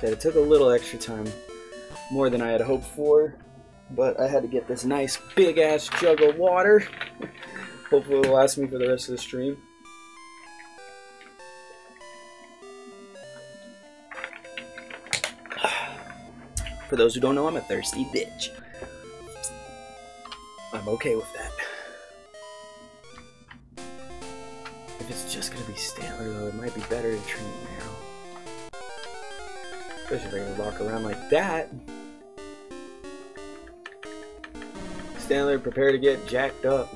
That it took a little extra time, more than I had hoped for, but I had to get this nice big ass jug of water. Hopefully it'll last me for the rest of the stream. For those who don't know, I'm a thirsty bitch. I'm okay with that. Gonna be Stantler though, it might be better to train now. Especially if I can walk around like that. Stantler, prepare to get jacked up.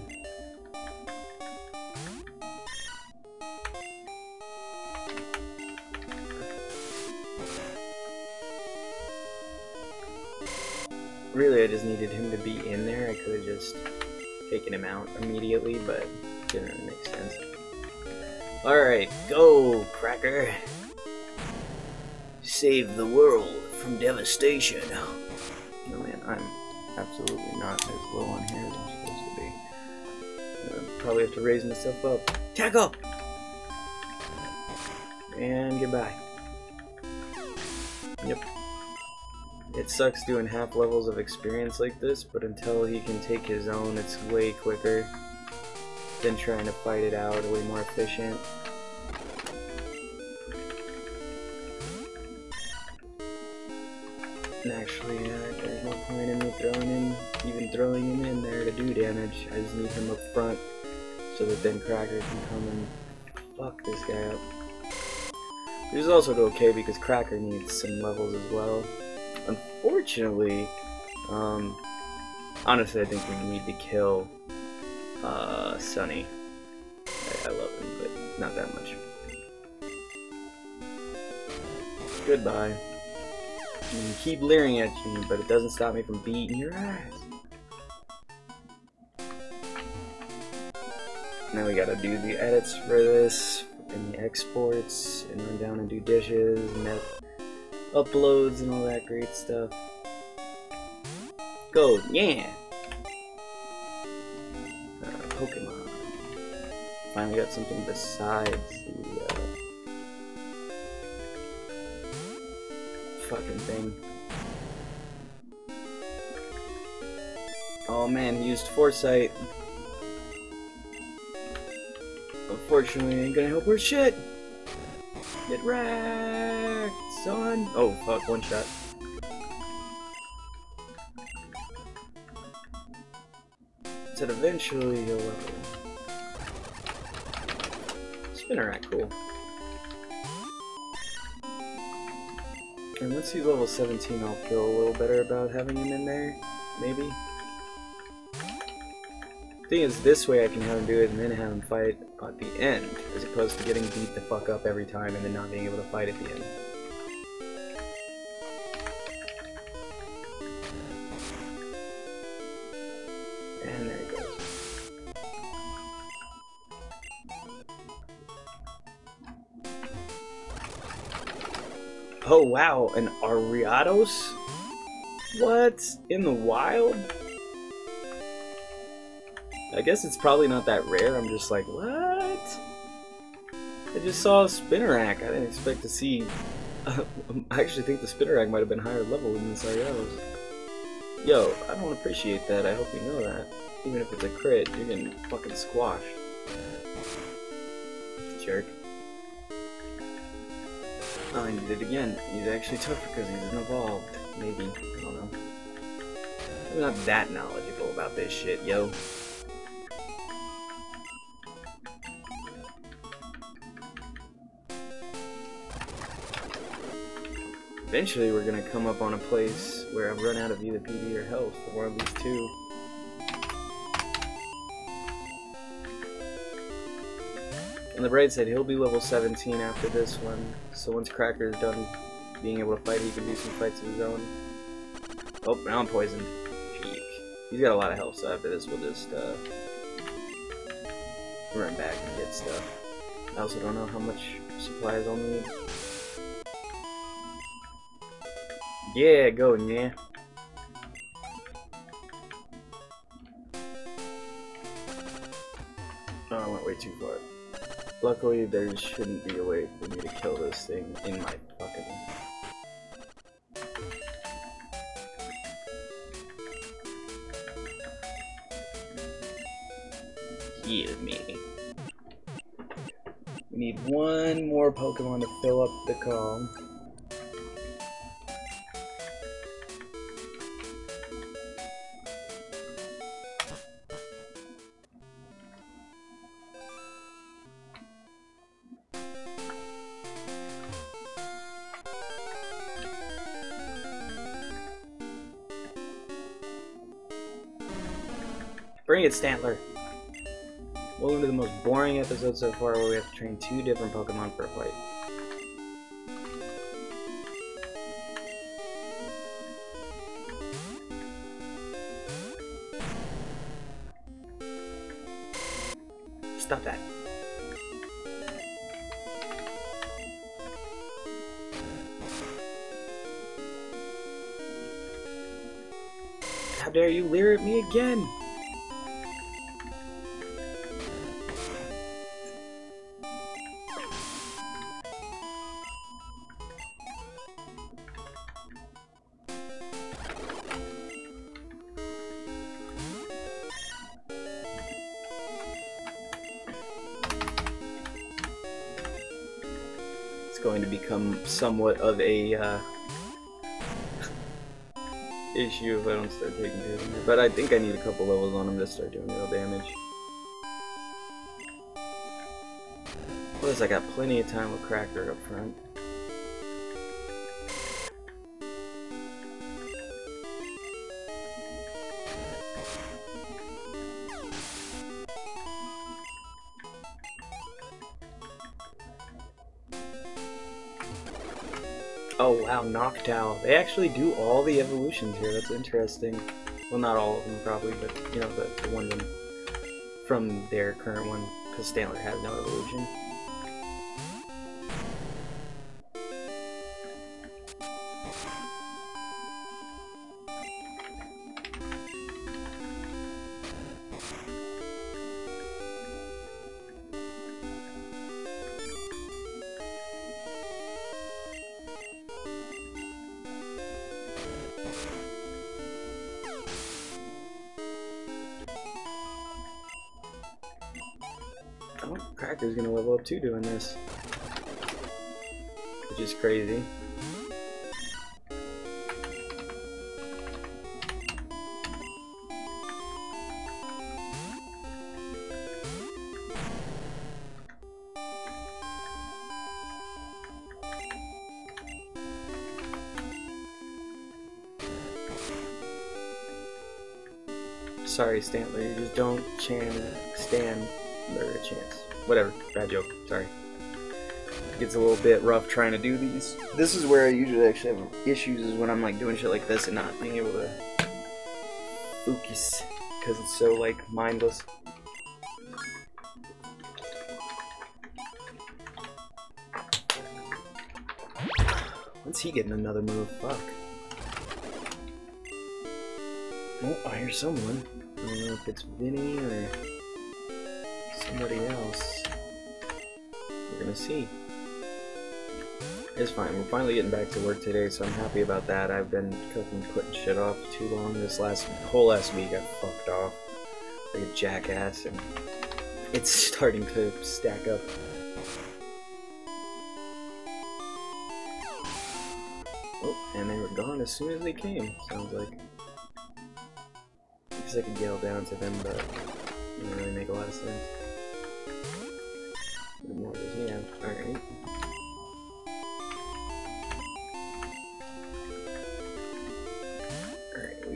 Really, I just needed him to be in there. I could have just taken him out immediately, but didn't really make sense. Alright, go, Cracker. Save the world from devastation. No man, I'm absolutely not as low on here as I'm supposed to be. I probably have to raise myself up. Tackle! And goodbye. Yep. It sucks doing half levels of experience like this, but until he can take his own, it's way quicker than trying to fight it out, way more efficient. And actually, uh, there's no point in me throwing him, even throwing him in there to do damage. I just need him up front so that then Cracker can come and fuck this guy up. Which is also okay because Cracker needs some levels as well. Unfortunately, um, honestly, I think we need to kill uh, Sunny. I, I love him, but not that much. Goodbye. You keep leering at me, but it doesn't stop me from beating your ass. Now we gotta do the edits for this, and the exports, and run down and do dishes, and uploads and all that great stuff. Go, yeah! Finally got something besides the uh, fucking thing. Oh man, he used Foresight. Unfortunately, ain't gonna help her shit. Get wrecked, son. Oh fuck, one shot. Said eventually you'll level. Spinarak, cool. And once he's level 17, I'll feel a little better about having him in there, maybe. Thing is, this way I can have him do it and then have him fight at the end, as opposed to getting beat the fuck up every time and then not being able to fight at the end. Oh wow, an Ariados? What? In the wild? I guess it's probably not that rare, I'm just like, what? I just saw a Spinarak, I didn't expect to see... I actually think the Spinarak might have been higher level than this Ariados. Yo, I don't appreciate that, I hope you know that. Even if it's a crit, you're getting fucking squashed. Jerk. Oh, he did it again. He's actually tough because he's evolved. Maybe. I don't know. I'm not that knowledgeable about this shit, yo. Eventually we're gonna come up on a place where I've run out of either PP or health for one of these two. On the bright side, he'll be level 17 after this one, so once Cracker's done being able to fight, he can do some fights of his own. Oh, now I'm poisoned. He's got a lot of health, so after this we'll just uh, run back and get stuff. I also don't know how much supplies I'll need. Yeah, go, yeah. Oh, I went way too far. Luckily, there shouldn't be a way for me to kill this thing in my fucking... Heal me. We need one more Pokemon to fill up the call. Bring it, Stantler! Welcome to the most boring episode so far where we have to train two different Pokemon for a fight. Going to become somewhat of a uh, issue if I don't start taking him. But I think I need a couple levels on him to start doing real damage. Plus, I got plenty of time with Cracker up front. Wow, Noctowl. They actually do all the evolutions here, that's interesting. Well, not all of them probably, but you know, the, the one from their current one, because Stantler has no evolution. Cracker's gonna level up too doing this. Which is crazy. Sorry, Stantler, you just don't stand there a chance. Whatever, bad joke, sorry. It gets a little bit rough trying to do these. This is where I usually actually have issues is when I'm like doing shit like this and not being able to focus because it's so like mindless. When's he getting another move? Fuck. Oh, I hear someone. I don't know if it's Vinny or somebody else. We're gonna see. It's fine. We're finally getting back to work today, so I'm happy about that. I've been cooking, putting shit off too long. This last whole last week, I fucked off like a jackass, and it's starting to stack up. Oh, and they were gone as soon as they came. Sounds like. I guess I could yell down to them, but it doesn't really make a lot of sense.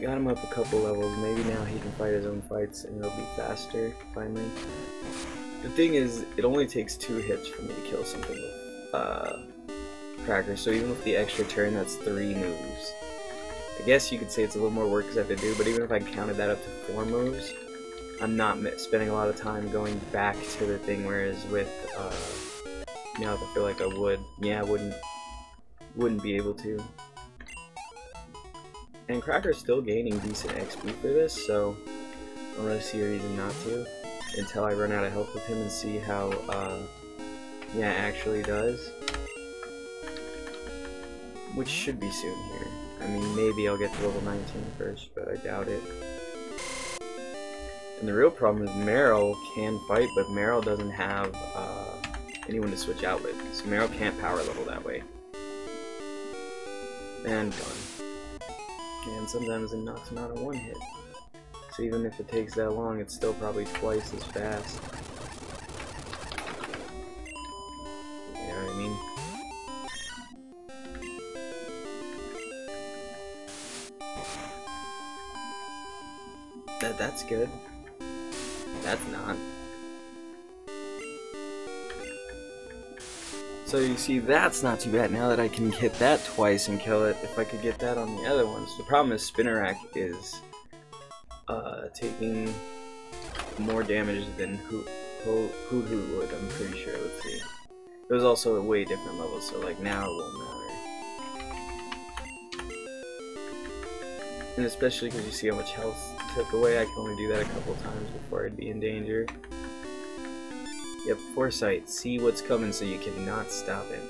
Got him up a couple levels. Maybe now he can fight his own fights and it'll be faster, finally. The thing is, it only takes two hits for me to kill something with uh, Cracker, so even with the extra turn, that's three moves. I guess you could say it's a little more work because I have to do, but even if I counted that up to four moves, I'm not spending a lot of time going back to the thing, whereas with, uh, know, I feel like I would, yeah, I wouldn't, wouldn't be able to. And Cracker's still gaining decent XP for this, so I don't really see a reason not to. until I run out of health with him and see how uh, yeah actually does. Which should be soon here. I mean, maybe I'll get to level 19 first, but I doubt it. And the real problem is Marill can fight, but Marill doesn't have uh, anyone to switch out with. So Marill can't power level that way. And done. And sometimes it knocks him out in one hit. So even if it takes that long, it's still probably twice as fast. You know what I mean? That that's good. That's not. So you see, that's not too bad. Now that I can hit that twice and kill it, if I could get that on the other ones. The problem is Spinarak is uh, taking more damage than Hoot Hoot would, I'm pretty sure. Let's see. It was also a way different level, so like now it won't matter. And especially because you see how much health took away, I can only do that a couple times before I'd be in danger. Yep, foresight. See what's coming so you cannot stop it.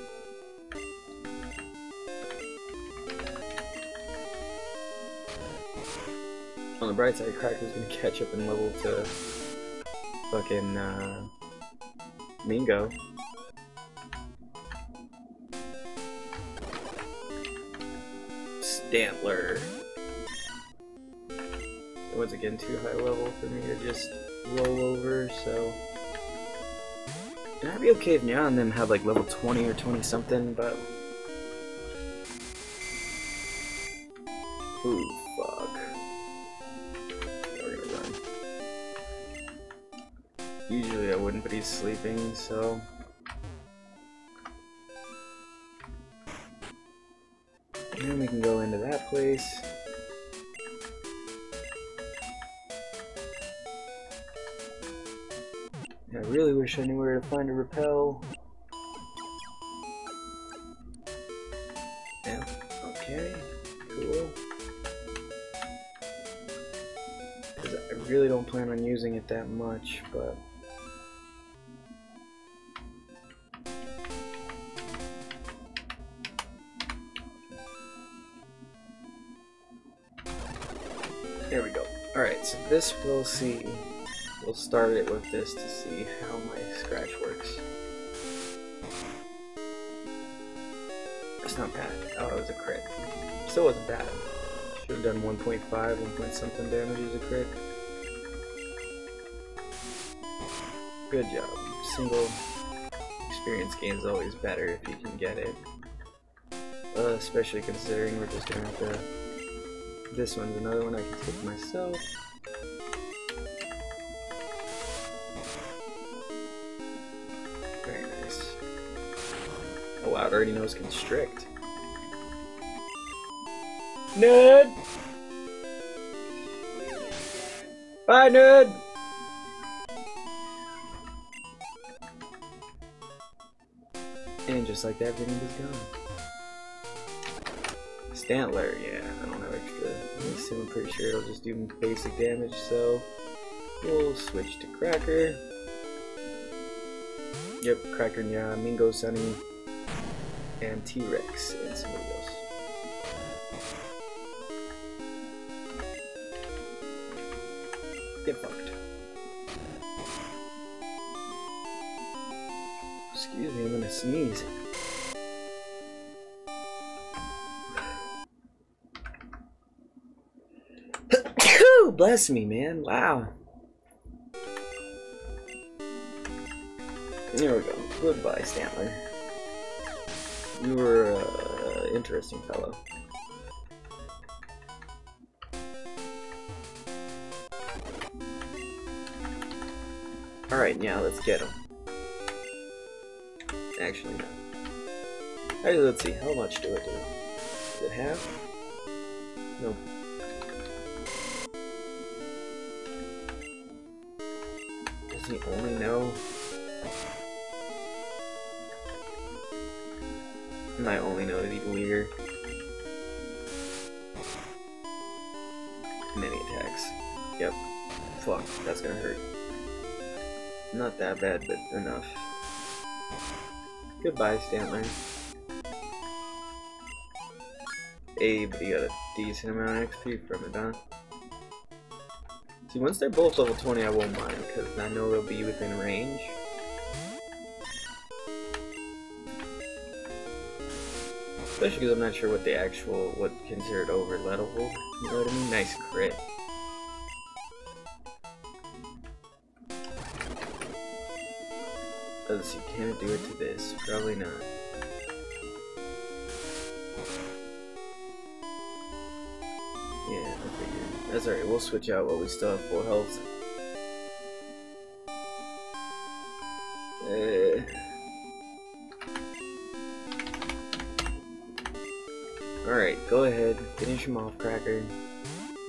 On the bright side, Cracker's gonna catch up and level to fucking uh, Mingo. Stantler was again too high level for me to just roll over, so... And I'd be okay if Nya and them had like level 20 or 20 something, but... Ooh, fuck. we're gonna run. Usually I wouldn't, but he's sleeping, so... And we can go into that place. Really wish I knew where to find a repel. Yeah, okay, cool. I really don't plan on using it that much, but... There we go. Alright, so this we'll see We'll start it with this to see how my scratch works. It's not bad. Oh, it was a crit. Still wasn't bad. Should have done 1.5, 1 point something damage as a crit. Good job. Single experience gain is always better if you can get it. Uh, especially considering we're just gonna have to... This one's another one I can take myself. Cloud already knows Constrict. Nerd! Bye, nerd! And just like that, everything was gone. Stantler, yeah, I don't have extra. I'm pretty sure it'll just do basic damage, so we'll switch to Cracker. Yep, Cracker, yeah, Mingo, Sunny, and T-Rex and somebody else. Get fucked. Excuse me, I'm gonna sneeze. Bless me, man. Wow. There we go. Goodbye, Stantler. You were an uh, interesting fellow. Alright, now let's get him. Actually, no. Actually, let's see, how much do it do? Does it have? No. Does he only know I only know leader. And then he attacks. Yep. Fuck, that's gonna hurt. Not that bad, but enough. Goodbye, Stantler. But you got a decent amount of XP from it, huh? See, once they're both level 20, I won't mind, because I know they'll be within range. Especially because I'm not sure what the actual, what considered over you know what I mean? Nice crit. Let's see, can it do it to this? Probably not. Yeah, I figured. That's alright, we'll switch out while we still have full health. Alright, go ahead. Finish him off, Cracker.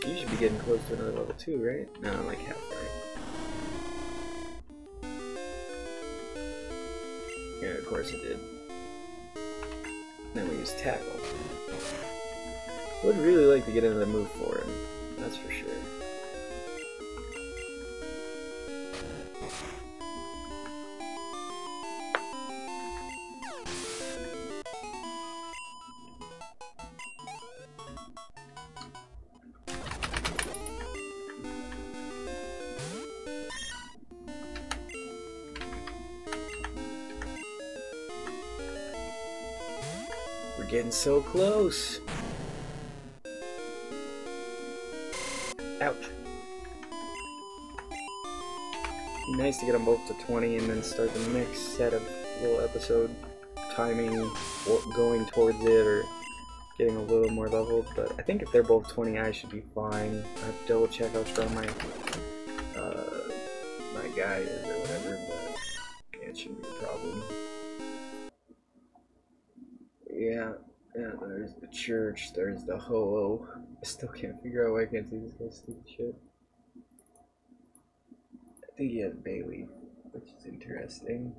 You should be getting close to another level 2, right? No, I'm like halfway. Yeah, of course it did. Then we use tackle. Would really like to get another move for him, that's for sure. So close. Ouch. Be nice to get them both to 20 and then start the next set of little episode timing going towards it or getting a little more leveled. But I think if they're both 20, I should be fine. I have to double check how strong my uh, my guy is or whatever, but yeah, it shouldn't be a problem. Yeah, yeah, there's the church, there's the ho-oh. I still can't figure out why I can't see this guy's stupid shit. I think he has Bayleef, which is interesting.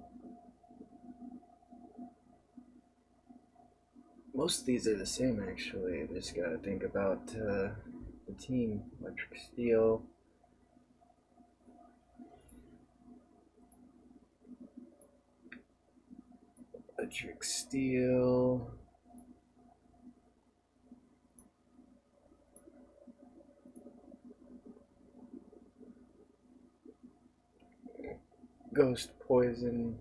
Most of these are the same actually, I just gotta think about uh, the team. Electric Steel. Electric Steel. Ghost Poison.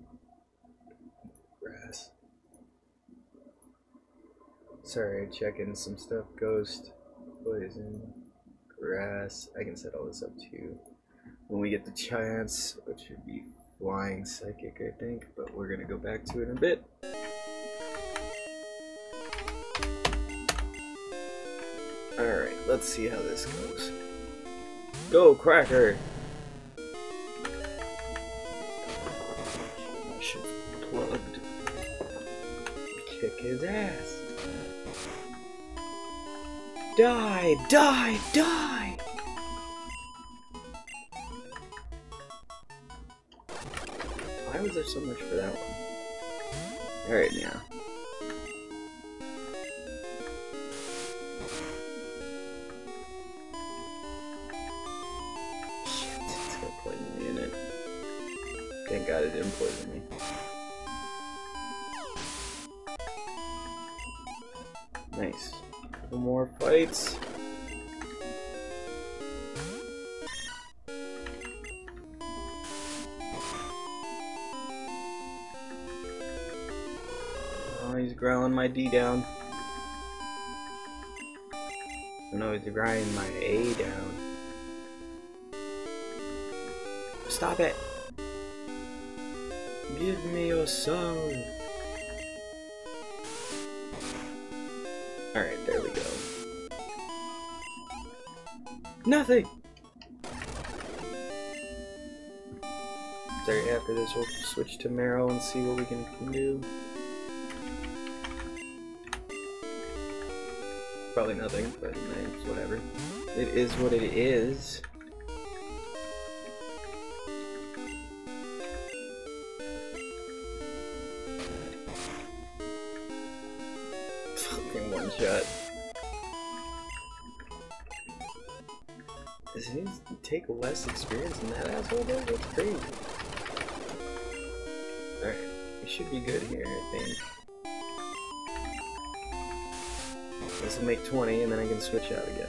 Grass. Sorry, checking some stuff. Ghost Poison. Grass. I can set all this up too. When we get the chance, which would be Flying Psychic, I think, but we're gonna go back to it in a bit. Alright, let's see how this goes. Go, Cracker! His ass. Die! Die! Die! Why was there so much for that one? Alright, now. Shit, it's me in it. Thank god it didn't poison me. Nice. Couple more fights. Oh, he's growling my D down. No, he's grinding my A down. Stop it! Give me your soul! Nothing! Sorry, after this we'll switch to Marill and see what we can do. Probably nothing, but whatever. It is what it is. take less experience than that asshole does? That's crazy. Alright, we should be good here, I think. This will make 20, and then I can switch out again.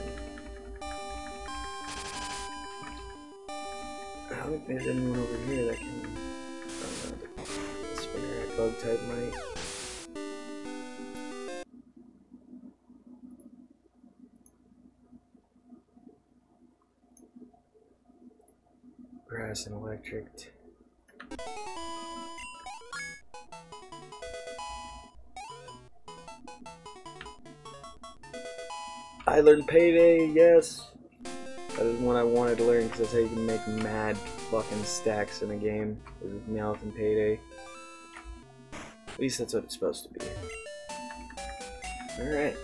I don't think there's anyone over here that can... I don't know. Spirit bug type might... And electric. I learned Payday, yes! That is one I wanted to learn because that's how you can make mad fucking stacks in a game with Meowth and Payday. At least that's what it's supposed to be. Alright.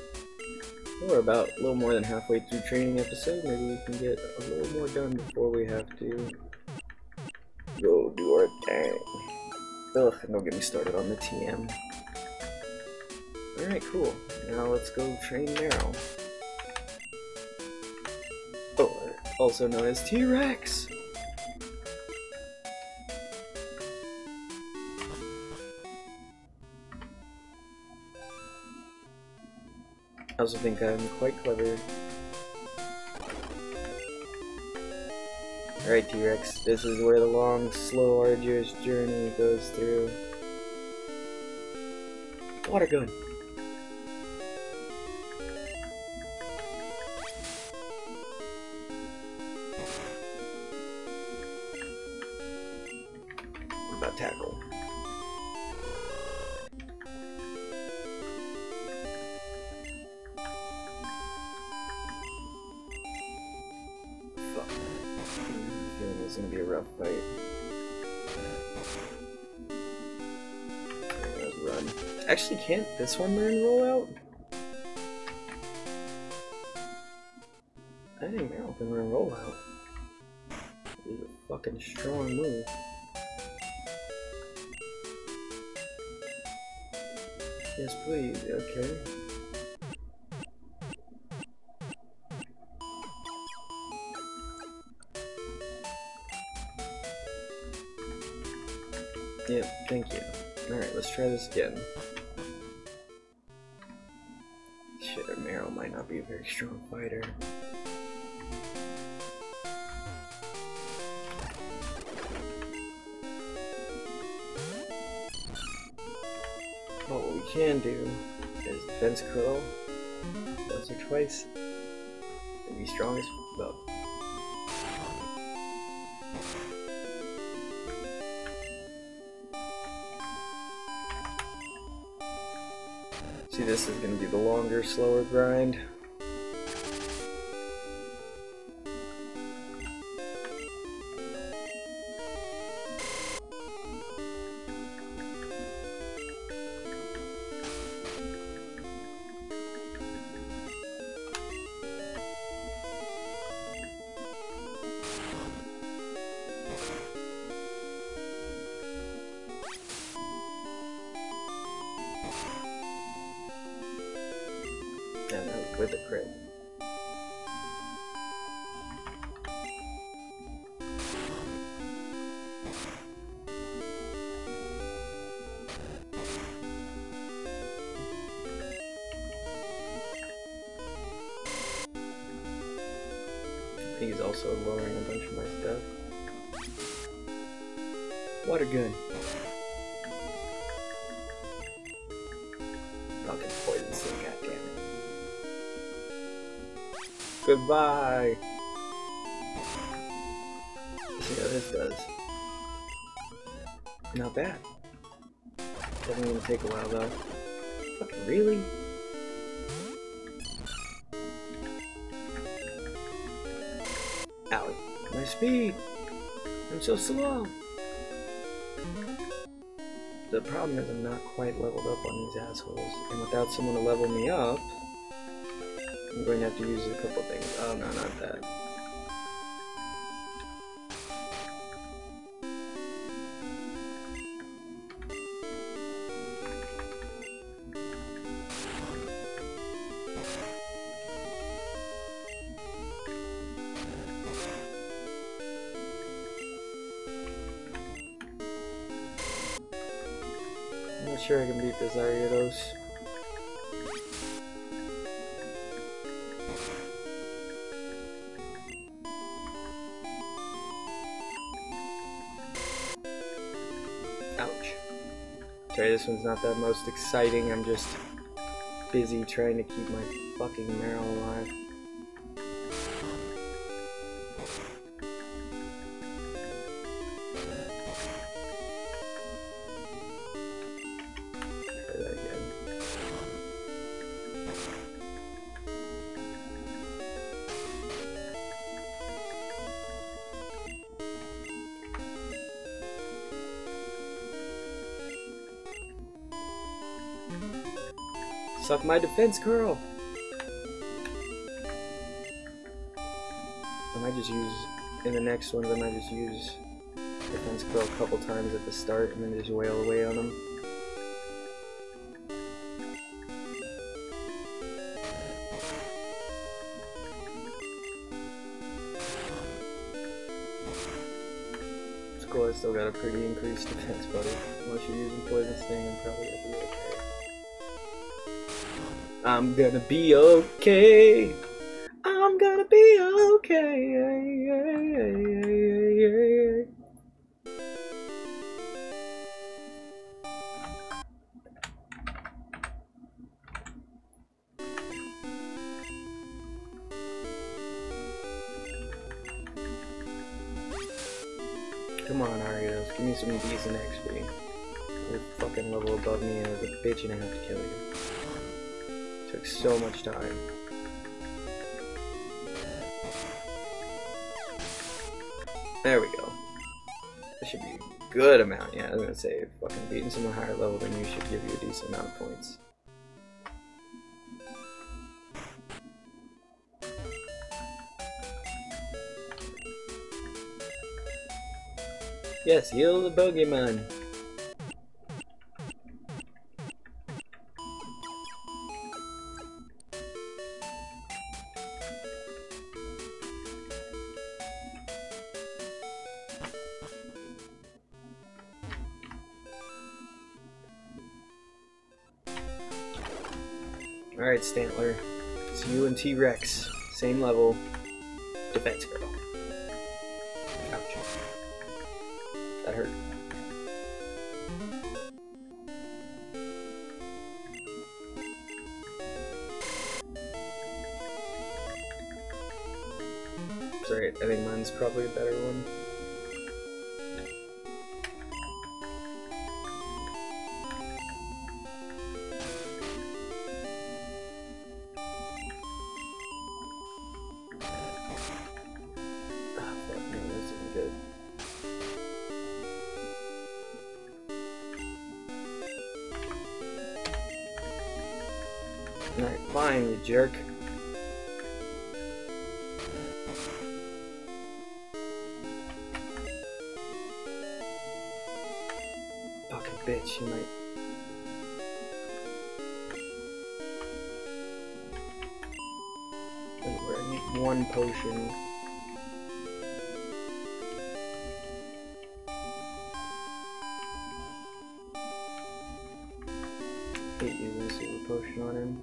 We're about a little more than halfway through training episode. Maybe we can get a little more done before we have to thing. Ugh, don't get me started on the TM. Alright, cool. Now let's go train Marill. Oh, also known as T-Rex! I also think I'm quite clever. Alright T-Rex, this is where the long, slow, arduous journey goes through. Water gun! This one learn rollout? I think Marill can learn rollout. This is a fucking strong move. Yes, please. Okay. Yeah, thank you. Alright, let's try this again. Be a very strong fighter. But what we can do is defense curl once or twice and be strong as well. See, this is going to be the longer, slower grind. Gun. Fucking poison sting, goddammit. Goodbye! Let's see how this does. Not bad. Definitely gonna take a while though. Fucking really? Ow, my speed! I'm so slow! The problem is I'm not quite leveled up on these assholes, and without someone to level me up, I'm going to have to use a couple things. Oh no, not that. Sorry, this one's not the most exciting. I'm just busy trying to keep my fucking Marill alive. Suck my defense curl! I might just use, in the next ones, I might just use defense curl a couple times at the start and then just wail away on them. It's cool, I still got a pretty increased defense, buddy. Unless you're using Poison Sting, I'm probably gonna be okay. I'm gonna be okay. I was fucking beating someone higher level than you should give you a decent amount of points. Yes, heal the bogeyman. T-Rex. Same level. Defense curl. Ouch. That hurt. Sorry, I think mine's probably a better one. Alright, fine, you jerk. Fucking bitch, you might. I need one potion. Hate using super potion on him.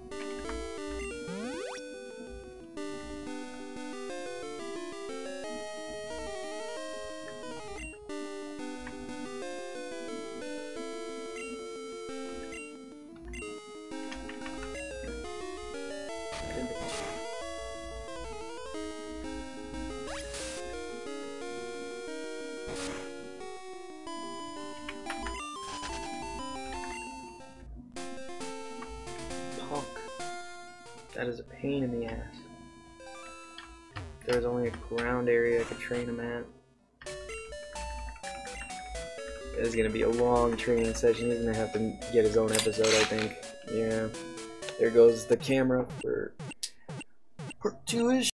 Is a pain in the ass. There's only a ground area I could train him at. Is gonna be a long training session. He's gonna have to get his own episode, I think. Yeah. There goes the camera for part two ish.